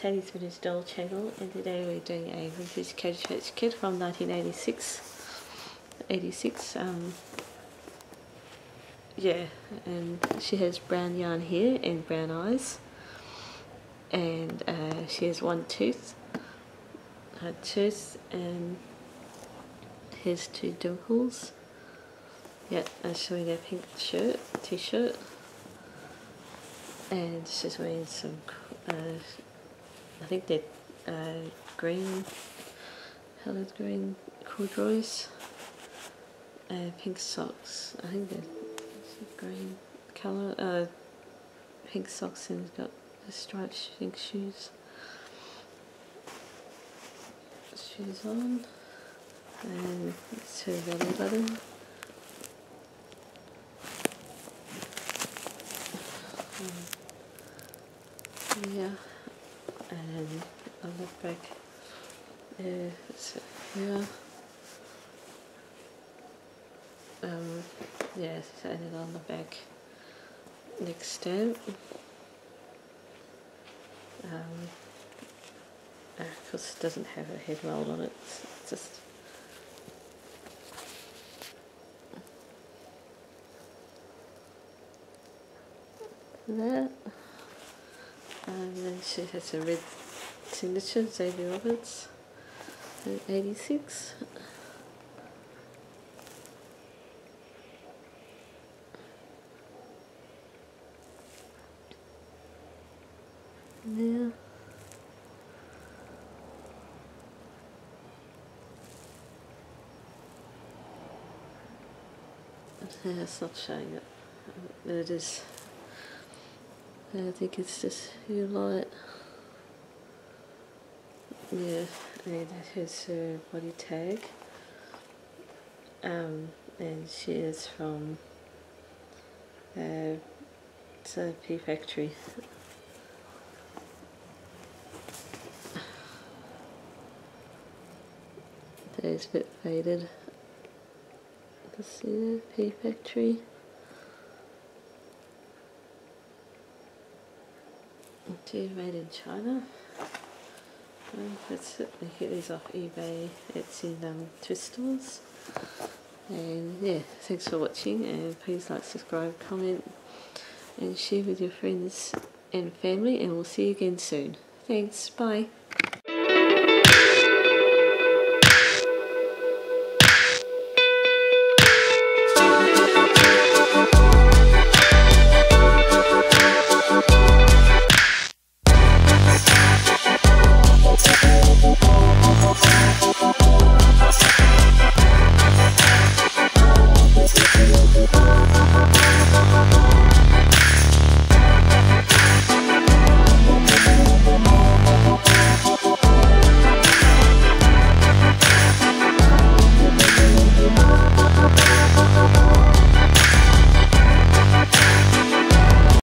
Hayley's Vintage Doll channel and today we're doing a vintage Cabbage Patch Kid from 1986. 86, um, yeah, and she has brown yarn here and brown eyes and uh, she has one tooth, her tooth and here's two dimples. Yeah, I'm showing a pink shirt, t-shirt and she's wearing some uh, I think they're uh, green coloured green corduroys and pink socks. I think they're green colour uh, pink socks and got the striped pink shoes. Shoes on. And it's her belly button yeah and on the back is here. Um, yes and then on the back next stamp um, uh, of course it doesn't have a head mold on it. It's just that she has a red signature, Xavier Roberts, 86. Yeah. Yeah, it's not showing it, but it is. I think it's just you light. Yeah, and here's her body tag. Um, and she is from uh, it's a P factory. There's a bit faded. Let's see the P factory. Made in China. Um. I get these off eBay. It's in um, thrift stores. And yeah, thanks for watching and please like, subscribe, comment and share with your friends and family and we'll see you again soon. Thanks, bye.